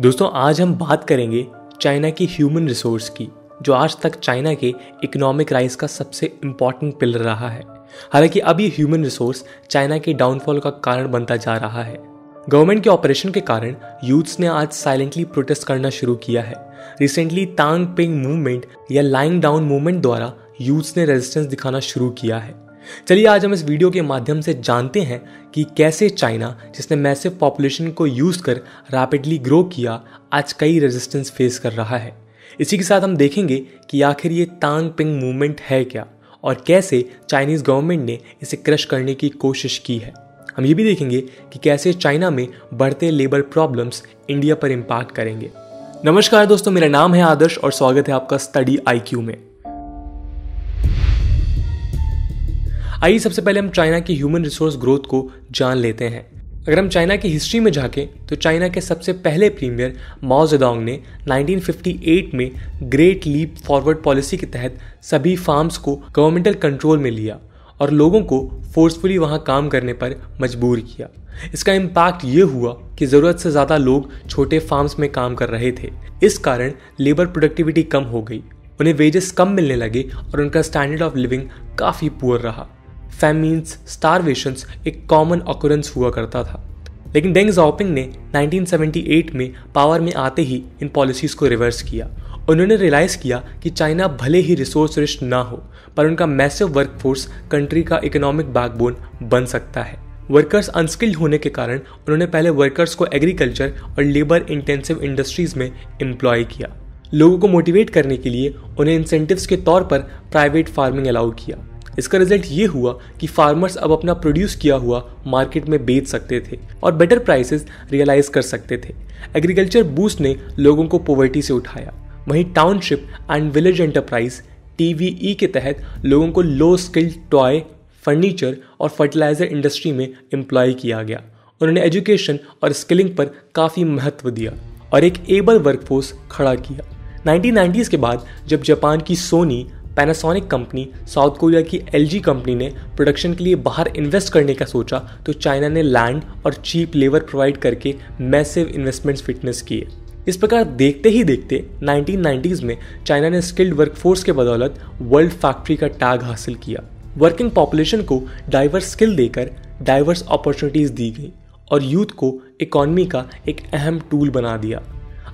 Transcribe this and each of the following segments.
दोस्तों, आज हम बात करेंगे चाइना की ह्यूमन रिसोर्स की, जो आज तक चाइना के इकोनॉमिक राइज का सबसे इंपॉर्टेंट पिलर रहा है। हालाँकि अब ये ह्यूमन रिसोर्स चाइना के डाउनफॉल का कारण बनता जा रहा है। गवर्नमेंट के ऑपरेशन के कारण यूथ्स ने आज साइलेंटली प्रोटेस्ट करना शुरू किया है। रिसेंटली तांग पिंग मूवमेंट या लाइंग डाउन मूवमेंट द्वारा यूथ्स ने रेजिस्टेंस दिखाना शुरू किया है। चलिए आज हम इस वीडियो के माध्यम से जानते हैं कि कैसे चाइना, जिसने मैसिव पॉपुलेशन को यूज़ कर रैपिडली ग्रो किया, आज कई रेजिस्टेंस फेस कर रहा है। इसी के साथ हम देखेंगे कि आखिर ये तांग पिंग मूवमेंट है क्या और कैसे चाइनीज़ गवर्नमेंट ने इसे क्रश करने की कोशिश की है। हम ये भी देखेंगे कि कैसे चाइना में बढ़ते लेबर प्रॉब्लम्स इंडिया पर इम्पैक्ट करेंगे। नमस्कार दोस्तों, मेरा नाम है आदर्श और स्वागत है आपका स्टडी आईक्यू में। आइए सबसे पहले हम चाइना की ह्यूमन रिसोर्स ग्रोथ को जान लेते हैं। अगर हम चाइना की हिस्ट्री में झांकें तो चाइना के सबसे पहले प्रीमियर माओ जेडोंग ने 1958 में ग्रेट लीप फॉरवर्ड पॉलिसी के तहत सभी फार्म्स को गवर्नमेंटल कंट्रोल में लिया और लोगों को फोर्सफुली वहाँ काम करने पर मजबूर किया। इसका इम्पैक्ट ये हुआ कि ज़रूरत से ज़्यादा लोग छोटे फार्म्स में काम कर रहे थे। इस कारण लेबर प्रोडक्टिविटी कम हो गई। उन्हें वेजेस कम मिलने लगे और उनका स्टैंडर्ड ऑफ़ लिविंग काफ़ी पुअर रहा। फैमिन्स स्टारवेशंस एक कॉमन ऑकुरेंस हुआ करता था। लेकिन डेंग जाओपिंग ने 1978 में पावर में आते ही इन पॉलिसीज़ को रिवर्स किया उन्होंने रियलाइज़ किया कि चाइना भले ही रिसोर्स रिच ना हो, पर उनका मैसिव वर्कफोर्स कंट्री का इकोनॉमिक बैकबोन बन सकता है। वर्कर्स अनस्किल्ड होने के कारण उन्होंने पहले वर्कर्स को एग्रीकल्चर और लेबर इंटेंसिव इंडस्ट्रीज़ में एम्प्लॉय किया। लोगों को मोटिवेट करने के लिए उन्हें इंसेंटिव्स के तौर पर प्राइवेट फ़ार्मिंग अलाउ किया। इसका रिज़ल्ट ये हुआ कि फार्मर्स अब अपना प्रोड्यूस किया हुआ मार्केट में बेच सकते थे और बेटर प्राइसेस रियलाइज़ कर सकते थे। एग्रीकल्चर बूस्ट ने लोगों को पॉवर्टी से उठाया। वहीं township and village enterprise TVE के तहत लोगों को लो स्किल्ड टॉय फर्नीचर और फर्टिलाइज़र इंडस्ट्री में एम्प्लॉय किया गया। उन्होंने एजुकेशन और स्किलिंग पर काफ़ी महत्व दिया और एक एबल वर्कफोर्स खड़ा किया। 1990s के बाद जब जापान की Sony Panasonic company South Korea की एलजी कंपनी ने प्रोडक्शन के लिए बाहर इन्वेस्ट करने का सोचा तो चाइना ने लैंड और चीप लेबर प्रोवाइड करके मैसिव इन्वेस्टमेंट्स फिटनेस किए। इस प्रकार देखते ही देखते 1990s में चाइना ने स्किल्ड वर्कफोर्स के बदौलत वर्ल्ड फैक्ट्री का टैग हासिल किया। वर्किंग पॉपुलेशन को डाइवर्स स्किल देकर डाइवर्स अपॉर्चुनिटीज़ दी गई और यूथ को इकोनॉमी का एक अहम टूल बना दिया।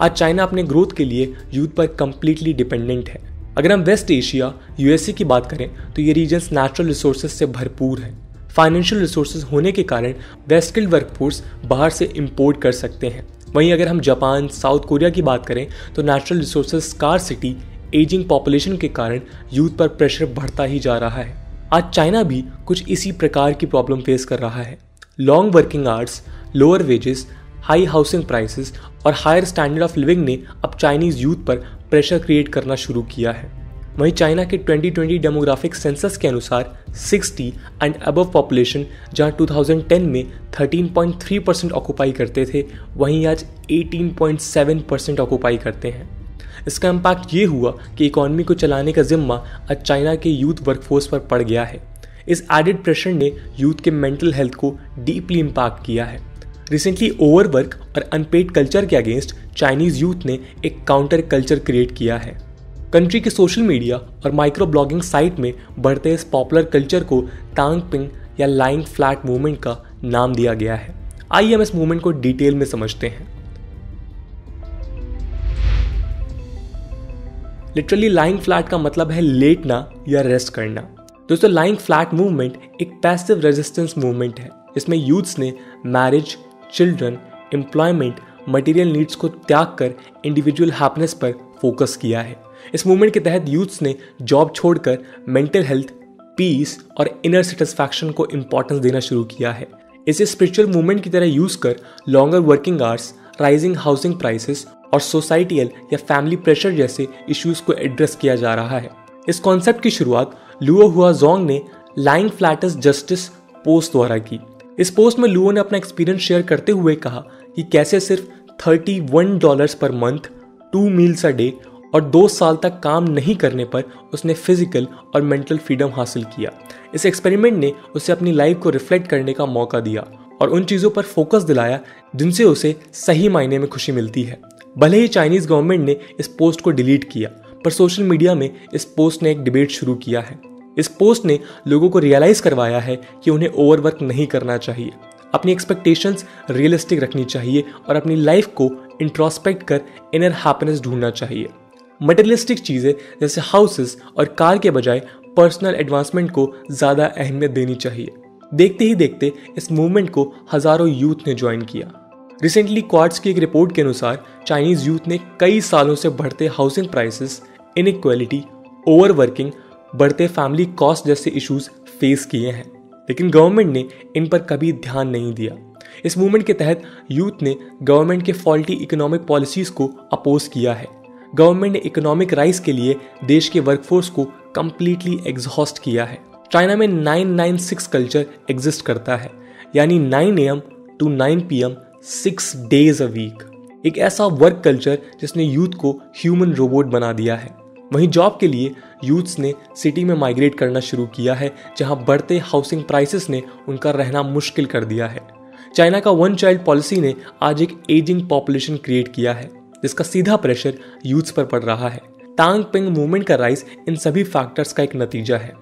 आज चाइना अपने ग्रोथ के लिए यूथ पर कंप्लीटली डिपेंडेंट है। अगर हम वेस्ट एशिया, यूएसए की बात करें तो ये रीजन्स नेचुरल रिसोर्सेज से भरपूर हैं। फाइनेंशियल रिसोर्सेज होने के कारण वेस्ट स्किल्ड वर्कफोर्स बाहर से इम्पोर्ट कर सकते हैं। वहीं अगर हम जापान, साउथ कोरिया की बात करें तो natural resources scarcity ageing population के कारण यूथ पर प्रेशर बढ़ता ही जा रहा है। आज चाइना भी कुछ इसी प्रकार की प्रॉब्लम फेस कर रहा है। Long working hours lower wages high housing prices और हायर स्टैंडर्ड ऑफ़ लिविंग ने अब चाइनीज़ यूथ पर प्रेशर क्रिएट करना शुरू किया है। वहीं चाइना के 2020 डेमोग्राफिक सेंसस के अनुसार 60 एंड अबव पॉपुलेशन जहाँ 2010 में 13.3 परसेंट ऑक्यूपाई करते थे, वहीं आज 18.7 परसेंट ऑक्यूपाई करते हैं। इसका इम्पैक्ट ये हुआ कि इकोनॉमी को चलाने का जिम्मा आज चाइना के यूथ वर्कफोर्स पर पड़ गया है। इस एडेड प्रेशर ने यूथ के मेंटल हेल्थ को डीपली इम्पैक्ट किया है। रिसेंटली ओवरवर्क और अनपेड कल्चर के अगेंस्ट चाइनीज़ यूथ ने एक काउंटर कल्चर क्रिएट किया है। कंट्री के सोशल मीडिया और माइक्रो ब्लॉगिंग साइट में बढ़ते इस पॉपुलर कल्चर को टांग पिंग या लाइंग फ्लैट मूवमेंट का नाम दिया गया है। आइए हम इस मूवमेंट को डिटेल में समझते हैं। लिटरली लाइंग फ्लैट का मतलब है लेटना या रेस्ट करना। दोस्तों लाइंग फ्लैट मूवमेंट एक पैसिव रेजिस्टेंस मूवमेंट है। इसमें यूथ्स ने marriage children employment material needs को त्याग कर इंडिविजुअल हैप्पीनेस पर फोकस किया है। इस मूवमेंट के तहत यूथ्स ने जॉब छोड़कर मेंटल हेल्थ पीस और इनर सेटिस्फैक्शन को इंपॉर्टेंस देना शुरू किया है। इसे स्पिरिचुअल मूवमेंट की तरह यूज़ कर longer working hours rising housing prices और सोसाइटियल या फैमिली प्रेशर जैसे इश्यूज़ को एड्रेस किया जा रहा है। इस कॉन्सेप्ट की शुरुआत लुओ हुआ जोंग ने लाइंग फ्लैटस जस्टिस पोस्ट द्वारा की। इस पोस्ट में लुओ ने अपना एक्सपीरियंस शेयर करते हुए कहा कि कैसे सिर्फ़ thirty one dollar per month two meals a day और दो साल तक काम नहीं करने पर उसने फ़िज़िकल और मेंटल फ्रीडम हासिल किया। इस एक्सपेरिमेंट ने उसे अपनी लाइफ को रिफ्लेक्ट करने का मौका दिया और उन चीज़ों पर फोकस दिलाया जिनसे उसे सही मायने में खुशी मिलती है। भले ही चाइनीज़ गवर्नमेंट ने इस पोस्ट को डिलीट किया, पर सोशल मीडिया में इस पोस्ट ने एक डिबेट शुरू किया है। इस पोस्ट ने लोगों को रियलाइज़ करवाया है कि उन्हें ओवरवर्क नहीं करना चाहिए। अपनी एक्सपेक्टेशंस रियलिस्टिक रखनी चाहिए और अपनी लाइफ को इंट्रोस्पेक्ट कर इनर हैप्पीनेस ढूंढना चाहिए। मटेरियलिस्टिक चीज़ें जैसे हाउसेस और कार के बजाय पर्सनल एडवांसमेंट को ज़्यादा अहमियत देनी चाहिए। देखते ही देखते इस मूवमेंट को हज़ारों यूथ ने ज्वाइन किया। रिसेंटली क्वार्ट्स की एक रिपोर्ट के अनुसार चाइनीज़ यूथ ने कई सालों से बढ़ते हाउसिंग प्राइसेस इनक्वालिटी ओवरवर्किंग बढ़ते फैमिली कॉस्ट जैसे इश्यूज़ फेस किए हैं। लेकिन गवर्नमेंट ने इन पर कभी ध्यान नहीं दिया। इस मूवमेंट के तहत यूथ ने गवर्नमेंट के फॉल्टी इकोनॉमिक पॉलिसीज़ को अपोज किया है। गवर्नमेंट ने इकोनॉमिक राइज के लिए देश के वर्कफोर्स को कम्प्लीटली एग्जॉस्ट किया है। चाइना में 996 कल्चर एग्जिस्ट करता है। यानी 9 M to 9 P M six days a week एक ऐसा वर्क कल्चर जिसने यूथ को ह्यूमन रोबोट बना दिया है। वहीं जॉब के लिए यूथ्स ने सिटी में माइग्रेट करना शुरू किया है, जहाँ बढ़ते हाउसिंग प्राइसेस ने उनका रहना मुश्किल कर दिया है। चाइना का वन चाइल्ड पॉलिसी ने आज एक एजिंग पॉपुलेशन क्रिएट किया है, जिसका सीधा प्रेशर यूथ्स पर पड़ रहा है। टांग पिंग मूवमेंट का राइस इन सभी फैक्टर्स का एक नतीजा है।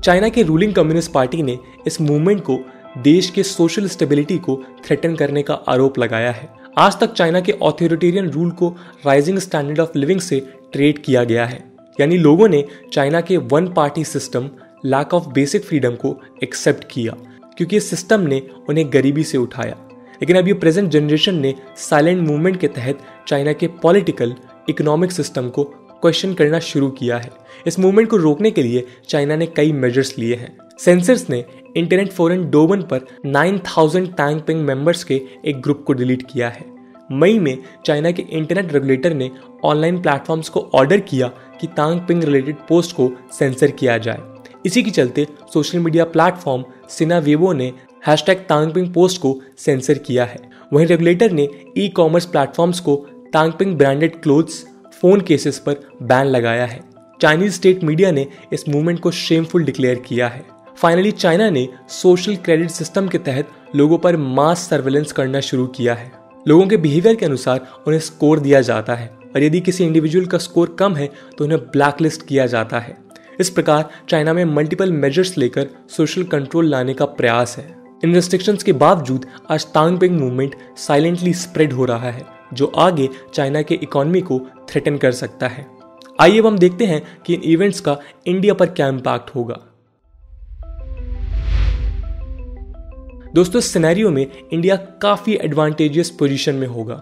चाइना की रूलिंग कम्युनिस्ट पार्टी ने इस मूवमेंट को देश के सोशल स्टेबिलिटी को थ्रेटन करने का आरोप लगाया है। आज तक चाइना के ऑथोरिटेरियन रूल को राइजिंग स्टैंडर्ड ऑफ़ लिविंग से ट्रेड किया गया है। यानी लोगों ने चाइना के one party system lack of basic freedom को एक्सेप्ट किया, क्योंकि इस सिस्टम ने उन्हें गरीबी से उठाया। लेकिन अब ये प्रेजेंट जनरेशन ने साइलेंट मूवमेंट के तहत चाइना के पॉलिटिकल इकोनॉमिक सिस्टम को क्वेश्चन करना शुरू किया है। इस मूवमेंट को रोकने के लिए चाइना ने कई मेजर्स लिए हैं। सेंसर्स ने इंटरनेट फोरन डोबन पर 9000 टैंग पिंग मेंबर्स के एक ग्रुप को डिलीट किया है। मई में चाइना के इंटरनेट रेगुलेटर ने ऑनलाइन प्लेटफॉर्म्स को ऑर्डर किया कि तांग पिंग रिलेटेड पोस्ट को सेंसर किया जाए। इसी के चलते सोशल मीडिया प्लेटफॉर्म सिना ने हैशटैग तांगपिंग पोस्ट को सेंसर किया है। वहीं रेगुलेटर ने ई कॉमर्स प्लेटफॉर्म्स को Tang Ping branded clothes, phone cases पर बैन लगाया है। चाइनीज़ स्टेट मीडिया ने इस मूवमेंट को शेमफुल डिक्लेयर किया है। फाइनली चाइना ने सोशल क्रेडिट सिस्टम के तहत लोगों पर मास सर्वेलेंस करना शुरू किया है। लोगों के बिहेवियर के अनुसार उन्हें स्कोर दिया जाता है। और यदि किसी इंडिविजुअल का स्कोर कम है तो उन्हें ब्लैकलिस्ट किया जाता है। इस प्रकार चाइना में मल्टीपल मेजर्स लेकर सोशल कंट्रोल लाने का प्रयास है। इन रिस्ट्रिक्शंस के बावजूद आज तांगपिंग मूवमेंट साइलेंटली स्प्रेड हो रहा है, जो आगे चाइना के इकोनॉमी को थ्रेटन कर सकता है। आइए अब हम देखते हैं कि इन इवेंट्स का इंडिया पर क्या इम्पैक्ट होगा। दोस्तों सिनेरियो में इंडिया काफ़ी एडवांटेजियस पोजीशन में होगा।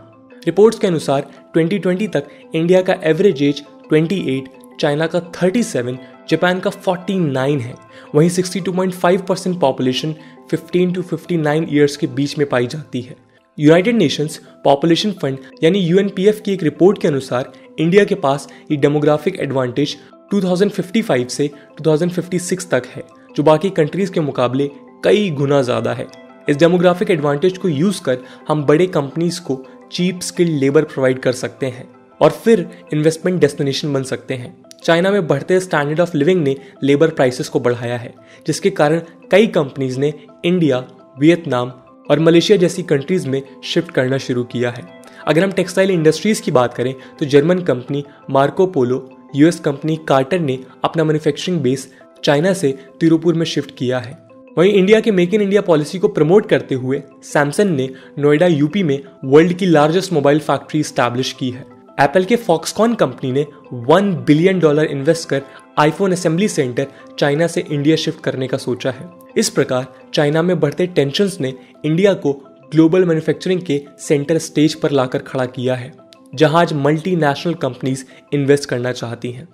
रिपोर्ट्स के अनुसार 2020 तक इंडिया का एवरेज एज 28, चाइना का 37, जापान का 49 है। वहीं 62.5 परसेंट पॉपुलेशन 15 टू 59 इयर्स के बीच में पाई जाती है। यूनाइटेड नेशंस पॉपुलेशन फंड यानी यूएनपीएफ की एक रिपोर्ट के अनुसार इंडिया के पास ये डेमोग्राफिक एडवांटेज 2055 से 2056 तक है जो बाकी कंट्रीज़ के मुकाबले कई गुना ज़्यादा है। इस डेमोग्राफिक एडवांटेज को यूज़ कर हम बड़े कंपनीज़ को चीप स्किल्ड लेबर प्रोवाइड कर सकते हैं और फिर इन्वेस्टमेंट डेस्टिनेशन बन सकते हैं। चाइना में बढ़ते स्टैंडर्ड ऑफ़ लिविंग ने लेबर प्राइसेस को बढ़ाया है, जिसके कारण कई कंपनीज़ ने इंडिया वियतनाम और मलेशिया जैसी कंट्रीज़ में शिफ्ट करना शुरू किया है। अगर हम टेक्सटाइल इंडस्ट्रीज़ की बात करें तो German company Marco Polo US company Carter ने अपना मैन्युफैक्चरिंग बेस चाइना से तिरुपुर में शिफ्ट किया है। वहीं इंडिया के मेक इन इंडिया पॉलिसी को प्रमोट करते हुए सैमसंग ने नोएडा, यूपी में वर्ल्ड की लार्जेस्ट मोबाइल फैक्ट्री स्टैब्लिश की है। एप्पल के फॉक्सकॉन कंपनी ने वन बिलियन डॉलर इन्वेस्ट कर आईफोन असेंबली सेंटर चाइना से इंडिया शिफ्ट करने का सोचा है। इस प्रकार चाइना में बढ़ते टेंशन ने इंडिया को ग्लोबल मैन्युफैक्चरिंग के सेंटर स्टेज पर लाकर खड़ा किया है, जहाँ आज मल्टीनेशनल कंपनीज़ इन्वेस्ट करना चाहती हैं।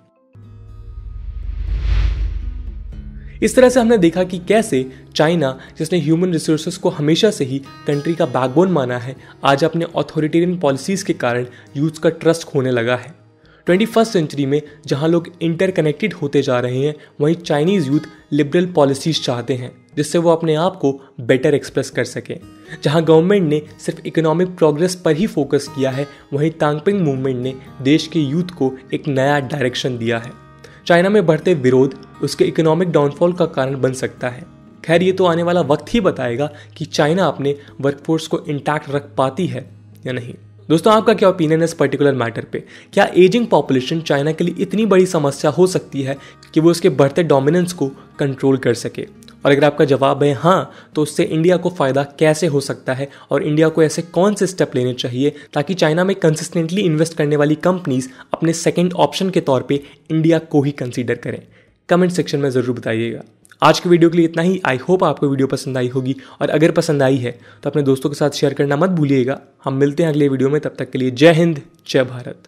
इस तरह से हमने देखा कि कैसे चाइना, जिसने ह्यूमन रिसोर्सेज को हमेशा से ही कंट्री का बैकबोन माना है, आज अपने ऑथोरिटेरियन पॉलिसीज़ के कारण यूथ का ट्रस्ट खोने लगा है। ट्वेंटी फ़र्स्ट सेंचुरी में जहाँ लोग इंटरकनेक्टेड होते जा रहे हैं, वहीं चाइनीज़ यूथ लिबरल पॉलिसीज़ चाहते हैं, जिससे वो अपने आप को बेटर एक्सप्रेस कर सकें। जहाँ गवर्नमेंट ने सिर्फ़ इकोनॉमिक प्रोग्रेस पर ही फोकस किया है, वहीं तांगपिंग मूवमेंट ने देश के यूथ को एक नया डायरेक्शन दिया है। चाइना में बढ़ते विरोध उसके इकोनॉमिक डाउनफॉल का कारण बन सकता है। खैर, ये तो आने वाला वक्त ही बताएगा कि चाइना अपने वर्कफोर्स को इंटैक्ट रख पाती है या नहीं। दोस्तों, आपका क्या ओपिनियन है इस पर्टिकुलर मैटर पे? क्या एजिंग पॉपुलेशन चाइना के लिए इतनी बड़ी समस्या हो सकती है कि वो उसके बढ़ते डोमिनेंस को कंट्रोल कर सके? और अगर आपका जवाब है हाँ तो उससे इंडिया को फ़ायदा कैसे हो सकता है? और इंडिया को ऐसे कौन से स्टेप लेने चाहिए ताकि चाइना में कंसिस्टेंटली इन्वेस्ट करने वाली कंपनीज़ अपने सेकेंड ऑप्शन के तौर पर इंडिया को ही कंसिडर करें? कमेंट सेक्शन में ज़रूर बताइएगा। आज के वीडियो के लिए इतना ही। आई होप आपको वीडियो पसंद आई होगी। और अगर पसंद आई है तो अपने दोस्तों के साथ शेयर करना मत भूलिएगा। हम मिलते हैं अगले वीडियो में। तब तक के लिए जय हिंद, जय भारत।